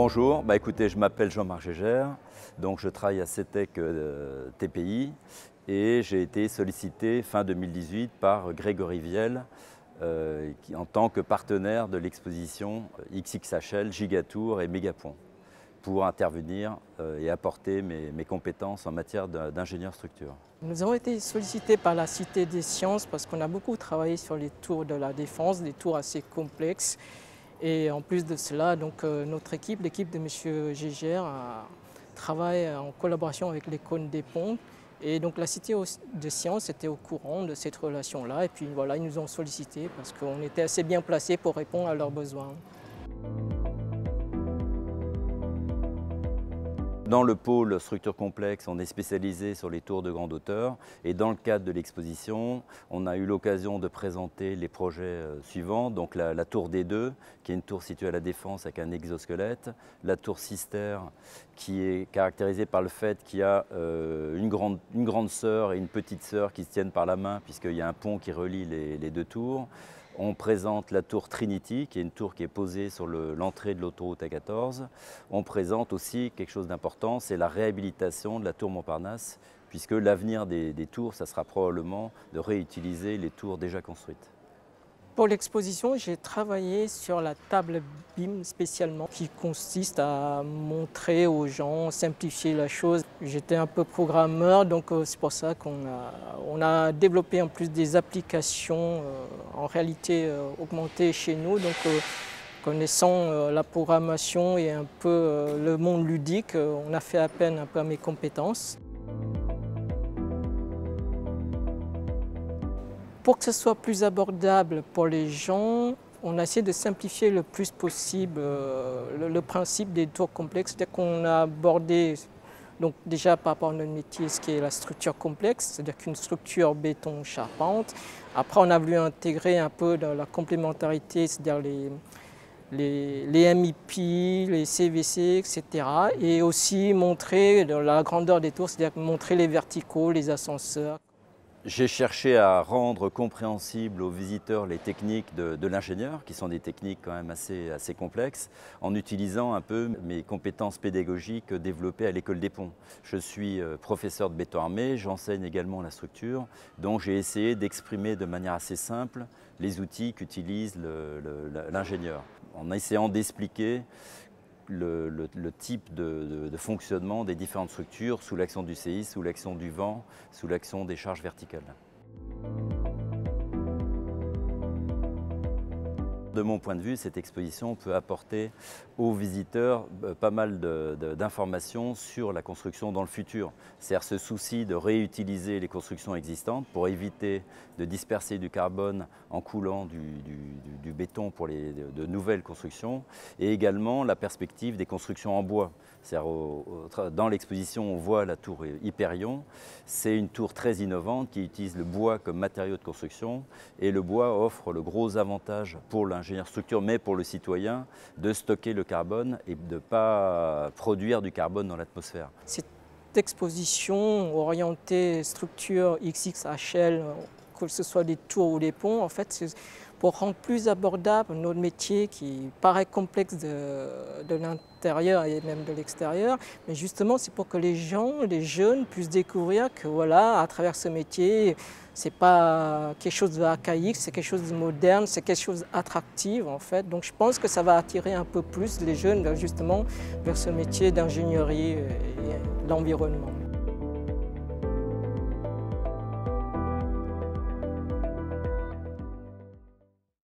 Bonjour, bah écoutez, je m'appelle Jean-Marc Gégère, donc je travaille à CETEC euh, TPI et j'ai été sollicité fin 2018 par Grégory Viel euh, en tant que partenaire de l'exposition XXHL, Gigatour et Megapont pour intervenir euh, et apporter mes, compétences en matière d'ingénieur structure. Nous avons été sollicités par la Cité des Sciences parce qu'on a beaucoup travaillé sur les tours de la défense, des tours assez complexes. Et en plus de cela, donc, euh, notre équipe, l'équipe de M. Gégère, travaille en collaboration avec l'école des ponts. Et donc la Cité des Sciences était au courant de cette relation-là. Et puis voilà, ils nous ont sollicités parce qu'on était assez bien placés pour répondre à leurs besoins. Dans le pôle structure complexe, on est spécialisé sur les tours de grande hauteur et dans le cadre de l'exposition, on a eu l'occasion de présenter les projets euh, suivants. Donc la, tour D2, qui est une tour située à la Défense avec un exosquelette, la tour Sister, qui est caractérisée par le fait qu'il y a euh, une, grande, une grande sœur et une petite sœur qui se tiennent par la main puisqu'il y a un pont qui relie les deux tours. On présente la tour Trinity, qui est une tour qui est posée sur l'entrée de l'autoroute A14. On présente aussi quelque chose d'important, c'est la réhabilitation de la tour Montparnasse, puisque l'avenir des, des tours, ça sera probablement de réutiliser les tours déjà construites. Pour l'exposition, j'ai travaillé sur la table BIM spécialement, qui consiste à montrer aux gens, simplifier la chose. J'étais un peu programmeur, donc euh, c'est pour ça qu'on a, on a développé en plus des applications euh, en réalité euh, augmentée chez nous. Donc, connaissant la programmation et un peu le monde ludique, on a fait appel un peu à mes compétences. Pour que ce soit plus abordable pour les gens, on a essayé de simplifier le plus possible euh, le, principe des tours complexes. C'est-à-dire qu'on a abordé, donc déjà par rapport à notre métier, ce qui est la structure complexe, c'est-à-dire qu'une structure béton charpente. Après, on a voulu intégrer un peu dans la complémentarité, c'est-à-dire les, les, les, MIP, les CVC, etc. Et aussi montrer la grandeur des tours, c'est-à-dire montrer les verticaux, les ascenseurs. J'ai cherché à rendre compréhensibles aux visiteurs les techniques de, l'ingénieur, qui sont des techniques quand même assez, assez, complexes, en utilisant un peu mes compétences pédagogiques développées à l'école des ponts. Je suis euh, professeur de béton armé, j'enseigne également la structure, donc j'ai essayé d'exprimer de manière assez simple les outils qu'utilise l'ingénieur, en essayant d'expliquer le, type de, fonctionnement des différentes structures sous l'action du CI, sous l'action du vent, sous l'action des charges verticales. De mon point de vue, cette exposition peut apporter aux visiteurs euh, pas mal d'informations sur la construction dans le futur. C'est-à-dire ce souci de réutiliser les constructions existantes pour éviter de disperser du carbone en coulant du, béton pour les, de nouvelles constructions et également la perspective des constructions en bois. Dans l'exposition, on voit la tour Hyperion. C'est une tour très innovante qui utilise le bois comme matériau de construction et le bois offre le gros avantage pour mais pour le citoyen, de stocker le carbone et de ne pas produire du carbone dans l'atmosphère. Cette exposition orientée structure XXHL, que ce soit des tours ou des ponts, en fait, pour rendre plus abordable notre métier qui paraît complexe de, l'intérieur et même de l'extérieur. Mais justement, c'est pour que les gens, les jeunes puissent découvrir que voilà, à travers ce métier, c'est pas quelque chose d'archaïque, c'est quelque chose de moderne, c'est quelque chose d'attractif en fait. Donc je pense que ça va attirer un peu plus les jeunes justement vers ce métier d'ingénierie et l'environnement.